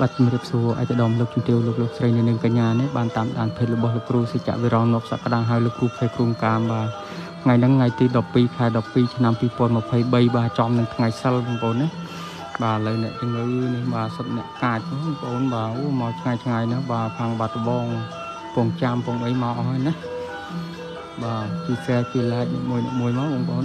បាទជំរាបសួរអាយដាមលោកជំទាវលោកលោកស្រីនៅនឹងកញ្ញានេះបានតាមដានភេទរបស់លោកគ្រូសិច្ចវិរណនប់សក្តាហើយលោកគ្រូភេគ្រូកាមបាទថ្ងៃហ្នឹងថ្ងៃទី12ខែ12ឆ្នាំ2023បាទចំនឹងថ្ងៃសិលបងប្អូនណាបាទឥឡូវអ្នកជំងឺនេះបាទសុទ្ធអ្នកកាចបងប្អូនបាទអូមកឆ្ងាយឆ្ងាយណាបាទខាងបាត់ដបងពងចាំពងអីមកអស់ហើយណាបាទជួយ share ជួយ like មួយមួយមកបងប្អូន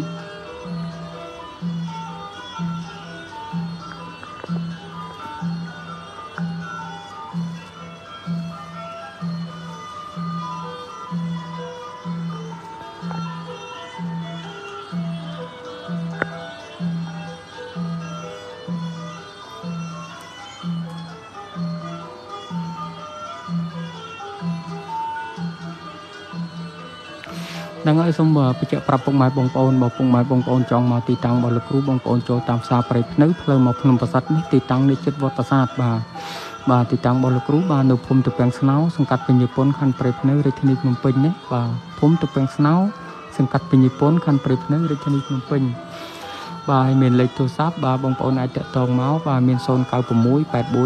នឹងហើយសូមបញ្ជាក់ប្រាប់ពុកម៉ែបងប្អូនបើពុកម៉ែបងប្អូនចង់មកទីតាំងរបស់លោកគ្រូបងប្អូនចូលតាមផ្សារព្រៃភ្នៅផ្លូវមកភ្នំប្រាសាទនេះទីតាំងនេះជិតវត្តប្រាសាទបាទបាទទីតាំងរបស់លោកគ្រូបាទនៅភូមិទំពាំងស្នោសង្កាត់ពេញពន្ធខណ្ឌព្រៃភ្នៅរាជធានីភ្នំពេញនេះបាទភូមិទំពាំងស្នោសង្កាត់ពេញពន្ធខណ្ឌព្រៃភ្នៅរាជធានីភ្នំពេញបាទហើយមានលេខទូរស័ព្ទបាទបងប្អូនអាចតាក់ទងមកបាទមាន096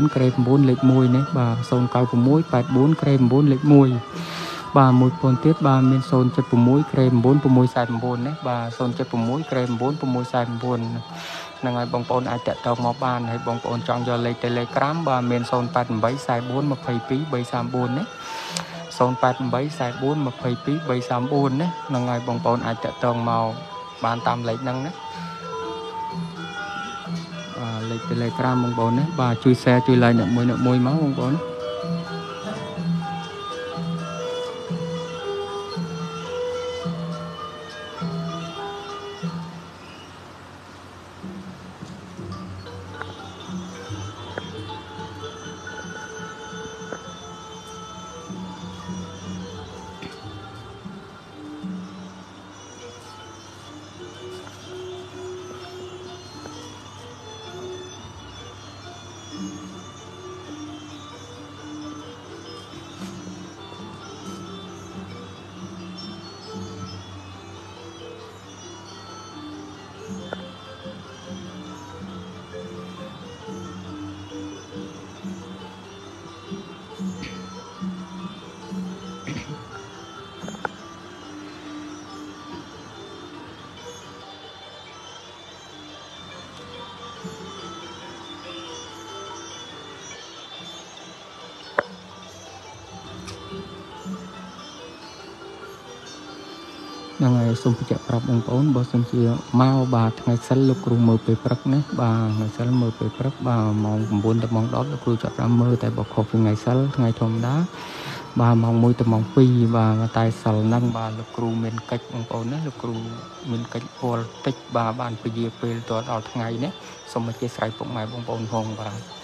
84ក្រេ9លេខ1នេះបាទ096 84ក្រេ9លេខ1 បាទមួយពន្ធទៀតបាទមាន076ក្រេ9649នេះបាទ076ក្រេ9649ហ្នឹងហើយបងប្អូនអាចតាក់ទងមកបានហើយបងប្អូនចង់យកលេខ Telegram បាទមាន088 44 22 334នេះ088 44 22 334ណាហ្នឹងហើយបងប្អូនអាចតាក់ទងមកបានតាមលេខហ្នឹងណាបាទលេខ Telegram បងប្អូនណាបាទជួយ share ជួយ like អ្នកមួយអ្នកមួយមកបងប្អូនណា ហ្នឹងហើយសូមបញ្ជាក់ប្រាប់បងប្អូនបើសិនជាមកបាទថ្ងៃសិលលោកគ្រូមើលពេលព្រឹកណាបាទថ្ងៃសិលមើលពេលព្រឹកបាទម៉ោង9ដល់ម៉ោង10លោកគ្រូចាប់ផ្ដើមមើលតែបើខុសពីថ្ងៃសិលថ្ងៃធម្មតាបាទម៉ោង1ទៅម៉ោង2បាទតែសិលហ្នឹងបាទលោកគ្រូមានកិច្ចបងប្អូនណាលោកគ្រូមានកិច្ចពលតិចបាទបានពជាពេលតដល់ថ្ងៃនេះសូមអធិស្ឋានពុកម៉ែបងប្អូនផងបាទ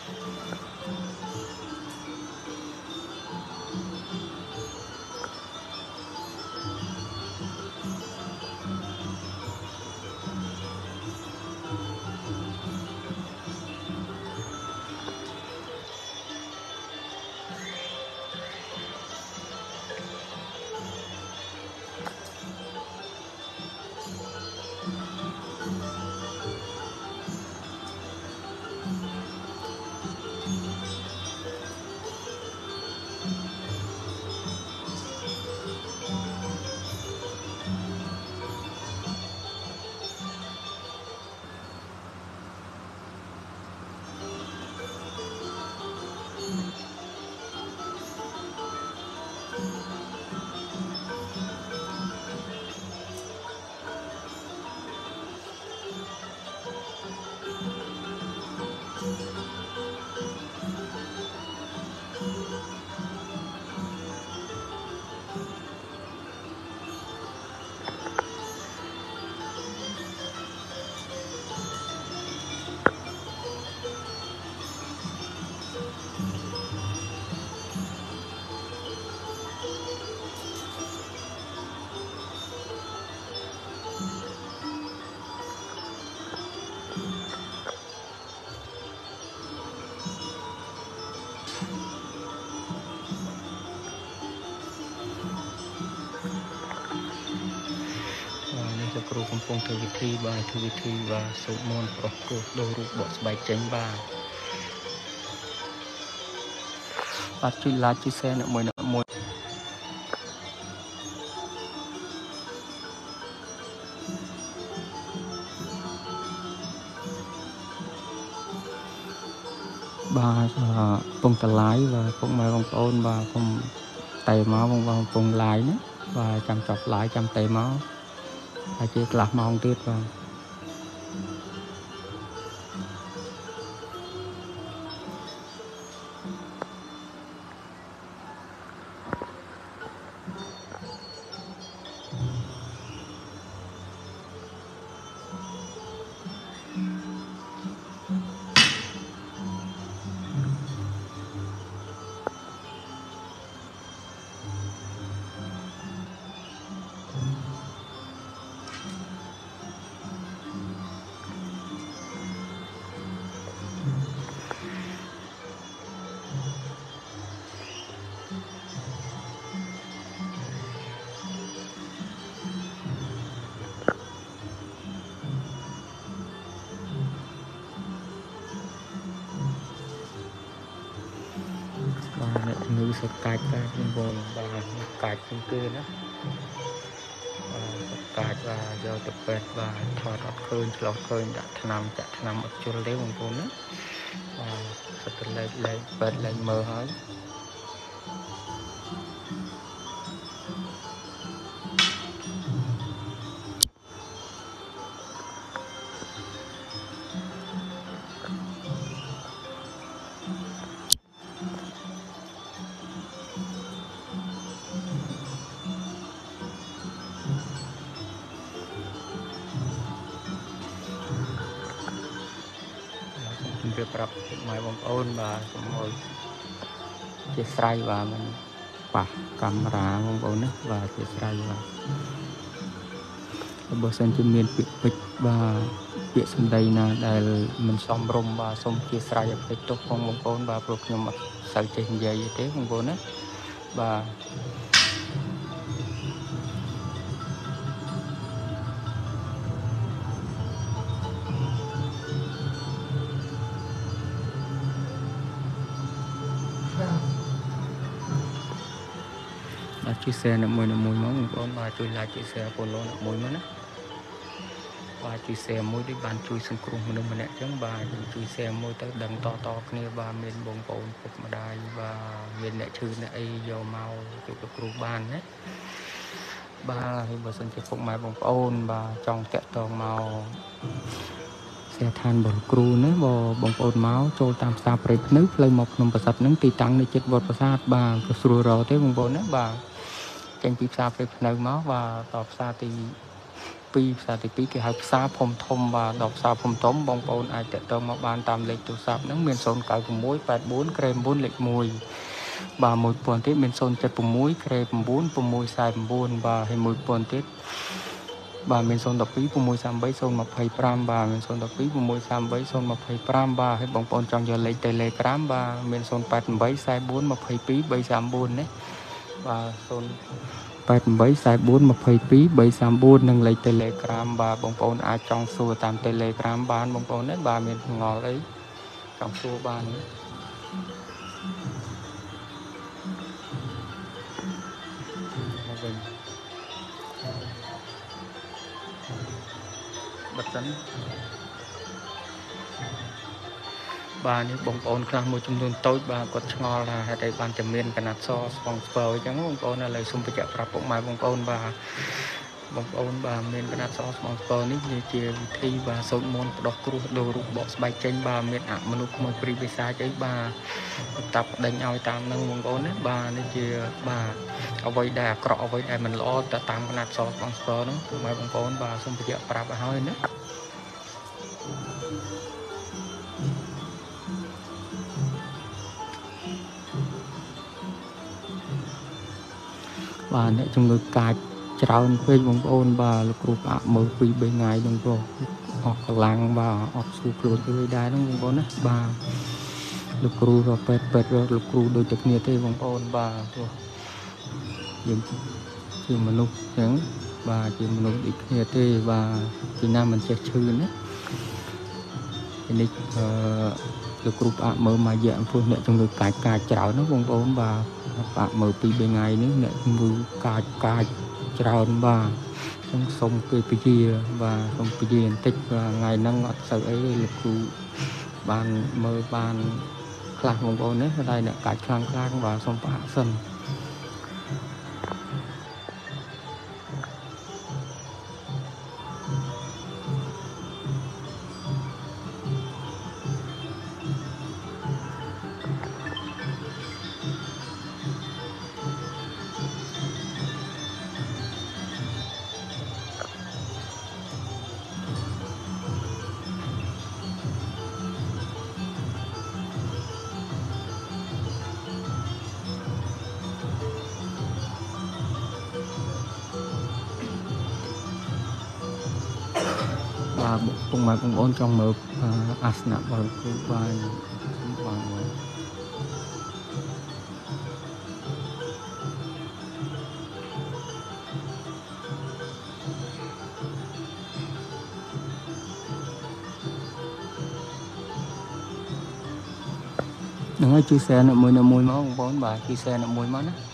ងធ្វើវិធីបាទធ្វើវិធីបាទសូត្រមន្តប្រោះគោះដូររូបបកស្បែកចេញបាទបាទជួយ like ជួយ share អ្នកមួយអ្នកមួយបាទពងតឡាយបាទពុកម៉ែបងប្អូនបាទខ្ញុំតែមកបងបងពងឡាយណាបាទចាំចប់ឡាយចាំតែមក ហើយជាកន្លះម៉ោងទៀតបាទ បាទអ្នកជំងឺសកាច់កាច់នឹងបងបាទកាច់ជាងគេណាបាទសកាច់បាទយកទៅពេទ្យបាទថតអត់ឃើញឆ្លោះឃើញដាក់ថ្នាំចាក់ថ្នាំអត់ជល់ទេបងប្អូនណាបាទសិតទៅលេខលេខពេទ្យលេខមើលហើយ ជំរាបប្រាប់ពុកម៉ែបងប្អូនបាទសូមអរជាស្រ័យបាទមិនប៉ះកាមេរ៉ាបងប្អូនណាបាទជាស្រ័យបាទបើសិនជាមានពាក្យពេចន៍បាទពាក្យសម្ដីណាដែលមិនសមរម្យបាទសូមជាស្រ័យអភ័យទោសផងបងប្អូនបាទព្រោះខ្ញុំអត់សូវចេះនិយាយទេបងប្អូនណាបាទ ជួយ share អ្នកមួយអ្នកមួយមកបងប្អូនបាទជួយ like ជួយ share follow អ្នកមួយមកណាបាទជួយ share មួយដូចបានជួយសង្គ្រោះមនុស្សម្នាក់អញ្ចឹងបាទយើងជួយ share មួយទៅដឹងតតគ្នាបាទមានបងប្អូនពុកម្ដាយបាទមានអ្នកឈឺអ្នកអីយកមកជួបលោកគ្រូបានណាបាទហើយបើសិនជាពុកម៉ែបងប្អូន បាទចង់តាក់ទងមកសែឋានបរិគ្រូណាបើបងប្អូនមកចូលតាមផ្សារព្រៃភ្នៅផ្លូវមកភ្នំប្រាសាទហ្នឹងទីតាំងនៅជិតវត្តប្រាសាទបាទក៏ស្រួលរកទេបងប្អូនណាបាទ ចេញពីផ្សារព្រៃភ្នៅមកបាទដល់ផ្សារទី2ផ្សារទី2គេហៅផ្សារភូមិធំបាទដល់ផ្សារភូមិធំបងប្អូនអាចតាក់ទងមកបានតាមលេខទូរស័ព្ទហ្នឹងមាន096 84ក្រែ9លេខ1បាទមួយពាន់ទៀតមាន076ក្រែ9 649បាទហើយមួយពាន់ទៀតបាទមាន012 633 025បាទមាន012 633 025បាទហើយបងប្អូនចង់យកលេខ Telegram បាទមាន088 44 22 334ណា បាទ0 88 44 22 334និងលេខ Telegram បាទបងប្អូនអាចចង់សួរតាម Telegram បានបងប្អូនណាបាទមានងល់អីចង់សួរបានណាមកវិញបិទសិន បាទនេះបងប្អូនខ្លះមួយចំនួនតូចបាទគាត់ឆ្ងល់ថាហេតុអីបានតែមានកណាត់សស្ពងស្ពើអញ្ចឹងបងប្អូនឥឡូវសូមបញ្ជាក់ប្រាប់ពុកម៉ែបងប្អូនបាទបងប្អូនបាទមានកណាត់សស្ពងស្ពើនេះវាជាវិធីបាទសូត្រមន្តបដោះគ្រោះដូររូបបកស្បែកចេញបាទមានអមនុស្សខ្មោចព្រីវិសាចអីបាទតាប់ដេញឲ្យតាមនឹងបងប្អូនណាបាទនេះជាបាទអ្វីដែលអាក្រក់អ្វីដែលមិនល្អទៅតាមកណាត់សស្ពងស្ពើហ្នឹងពុកម៉ែបងប្អូនបាទសូមបញ្ជាក់ប្រាប់ឲ្យហើយណា បាទអ្នកជំងឺកាចច្រើនពេកបងប្អូនបាទលោកគ្រូផ្អាក់មើល2 3ថ្ងៃហ្នឹងព្រោះអស់កម្លាំងបាទអត់ស្រួលខ្លួនទេដែរហ្នឹងបងប្អូនណាបាទលោកគ្រូក៏ពេទ្យពេទ្យលោកគ្រូដូចតែគ្នាទេបងប្អូនបាទព្រោះយើងជាមនុស្សអញ្ចឹងបាទជាមនុស្សដូចគ្នាទេបាទពីណាមិនចេះឈឺណានេះអឺ លោកគ្រូផ្អាកមើលមករយៈព្រោះអ្នកជំងឺកាចកាចច្រើនណាបងប្អូនបាទផ្អាកមើលពី3ថ្ងៃនេះអ្នកជំងឺកាចកាចច្រើនបាទខ្ញុំសូមគេពជាបាទសូមពជាបន្តិចបាទថ្ងៃហ្នឹងអត់សូវអីលោកគ្រូបានមើលបានខ្លះបងប្អូនណាតែអ្នកកាចខ្លាំងខ្លាំងបាទសូមផ្អាកសិន ពុកម៉ែបងប្អូនចង់មើលអាសនៈរបស់លោកគ្រូបាទបាទនឹងឲ្យជួយ share អ្នកមួយអ្នកមួយមកបងប្អូនបាទជួយ share អ្នកមួយមកណា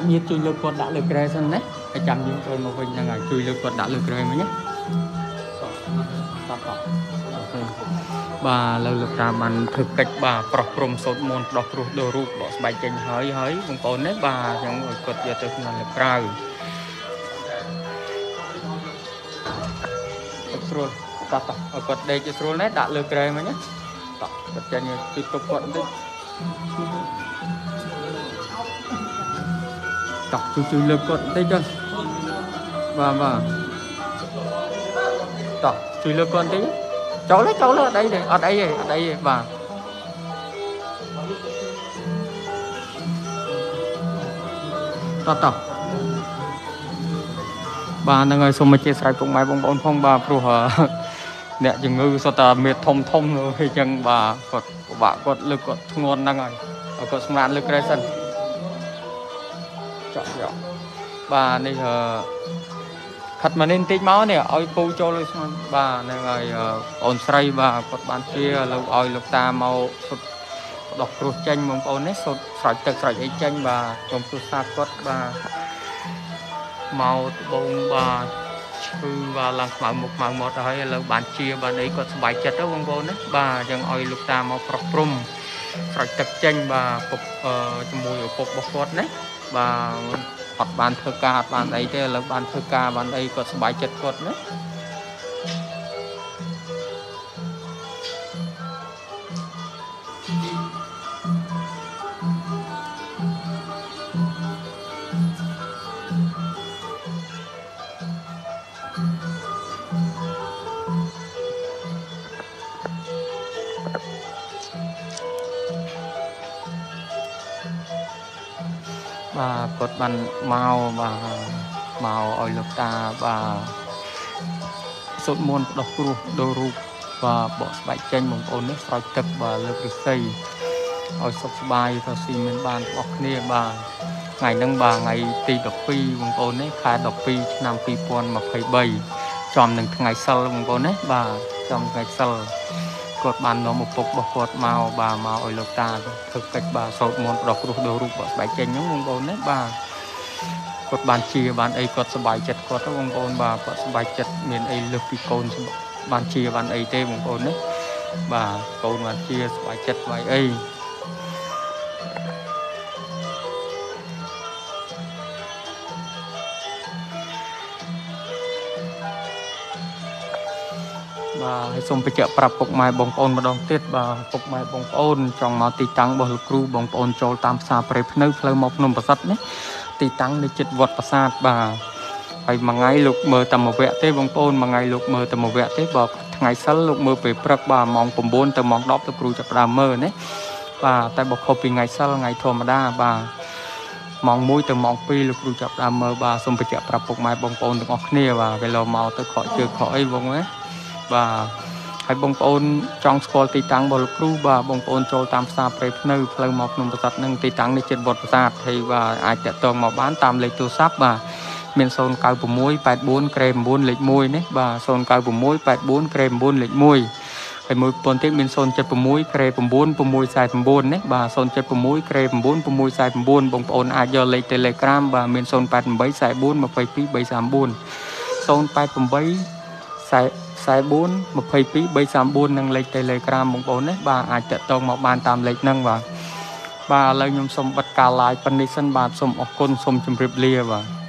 សាច់ញាតិជួយលើកគាត់ដាក់លើក្រែសិនណាហើយចាំយើងចូលមកវិញហ្នឹងហើយជួយលើកគាត់ដាក់លើក្រែមិញណាតោះតោះតោះអូខេបាទលើលោកតាបានធ្វើកិច្ចបាទប្រោះព្រំសូត្រមន្តដោះព្រោះដូររូបបកស្បែកចេញហើយហើយបងប្អូននេះបាទអញ្ចឹងឲ្យគាត់យកទៅក្នុងលើក្រៅស្រួលតោះតោះឲ្យគាត់ដេកឲ្យស្រួលណាដាក់លើក្រែមិញណាតោះគាត់ចាញ់ជួយទប់គាត់បន្តិច តោះជួយជួយលើកគាត់បន្តិចចុះបាទបាទតោះជួយលើកគាត់បន្តិចចូលទេចូលទេអត់អីទេអត់អីទេអត់អីទេបាទតោះតោះបាទហ្នឹងហើយសូមអធិស្ឋានពុកម៉ែបងប្អូនផងបាទព្រោះអ្នកជំងឺសុទ្ធតែមេធំធំនោះអញ្ចឹងបាទគាត់ពិបាកគាត់លើកគាត់ធ្ងន់ហ្នឹងហើយគាត់សម្រាប់លើកក្រែសិន ចាក់យកបាទនេះអឺខិតមកនេះបន្តិចមកនេះឲ្យពូចូលលើស្មាបាទហ្នឹងហើយអូនស្រីបាទគាត់បានជាលោកឲ្យលោកតាមកសុទ្ធដោះគ្រោះចេញបងប្អូននេះសុទ្ធស្រោចទឹកស្រោចអីចេញបាទខ្ញុំទស្សនាគាត់បាទមកត្បូងបាទឈឺបាទឡើងខ្មៅមុខខ្មៅមាត់ទៅហើយឥឡូវបានជាបានអីគាត់សប្បាយចិត្តទៅបងប្អូនណាបាទអញ្ចឹងឲ្យលោកតាមកប្រោះព្រំស្រោចទឹកចេញបាទពុកជាមួយឪពុករបស់គាត់ណា បាទអត់បានធ្វើការអត់បានអីទេឥឡូវបានធ្វើការបានអីគាត់សប្បាយចិត្តគាត់ណា បាទគាត់បានមកបាទមកឲ្យលោកតាបាទសុតមន្តបដោះគ្រោះដូររូបបាទបកស្បែកចេញបងប្អូននេះស្រោចទឹកបាទលើករិស័យឲ្យសុខសប្បាយទៅស៊ីមានបានបងប្អូនគ្នាបាទថ្ងៃហ្នឹងបាទថ្ងៃទី12បងប្អូននេះខែ12ឆ្នាំ2023ចំនឹងថ្ងៃសិលបងប្អូនណាបាទចំថ្ងៃសិល គាត់បាននាំឪពុករបស់គាត់មកបាទមកឲ្យលោកតាធ្វើកិច្ចបាទសោតមន្តប្រោះគ្រោះដូររូបស្បែកចេញហ្នឹងបងប្អូនណាបាទគាត់បានជាបានអីគាត់សប្បាយចិត្តគាត់ទៅបងប្អូនបាទគាត់សប្បាយចិត្តមានអីលើសពីកូនបានជាបានអីទេបងប្អូនណាបាទកូនបានជាសប្បាយចិត្តស្បាយអី ហើយសូមបញ្ជាក់ប្រាប់ពុកម៉ែបងប្អូនម្ដងទៀតបាទពុកម៉ែបងប្អូនចង់មកទីតាំងរបស់លោកគ្រូបងប្អូនចូលតាមផ្សារព្រៃភ្នៅផ្លូវមកភ្នំប្រសិទ្ធនេះទីតាំងនៅជិតវត្តប្រាសាទបាទហើយមួយថ្ងៃលោកមើលតែមួយវគ្គទេបងប្អូនមួយថ្ងៃលោកមើលតែមួយវគ្គទេបើថ្ងៃសិលលោកមើលពេលព្រឹកបាទម៉ោង9ទៅម៉ោង10ទៅគ្រូចាប់ផ្ដើមមើលណាបាទតែបើខុសពីថ្ងៃសិលថ្ងៃធម្មតាបាទម៉ោង1ទៅម៉ោង2លោកគ្រូចាប់ដើមមើលបាទសូមបញ្ជាក់ប្រាប់ពុកម៉ែបងប្អូនទាំងអស់គ្នាបាទពេលឡមកទៅខកជើងខកអីបងណា បាទហើយបងប្អូនចង់ស្គាល់ទីតាំងរបស់លោកគ្រូបាទបងប្អូនចូលតាមផ្សារព្រៃភ្នៅផ្លូវមកភ្នំប្រាសាទនឹងទីតាំងនេះជិតវត្តប្រាសាទហើយបាទអាចតាក់ទងមកបានតាមលេខទូរស័ព្ទបាទមាន096 84ក្រេ9លេខ1នេះបាទ096 84ក្រេ9លេខ1ហើយមួយប៉ុនទៀតមាន076ក្រេ9 649នេះបាទ076ក្រេ9 649បងប្អូនអាចយកលេខ Telegram បាទមាន088 44 22 339 088 44 22 334និងលេខ Telegram បងប្អូនណាបាទអាចតាក់ទងមកបានតាមលេខហ្នឹងបាទបាទឥឡូវខ្ញុំសូមបិទការ live ប៉ុណ្្នេះសិនបាទសូមអរគុណសូមជម្រាបលាបាទ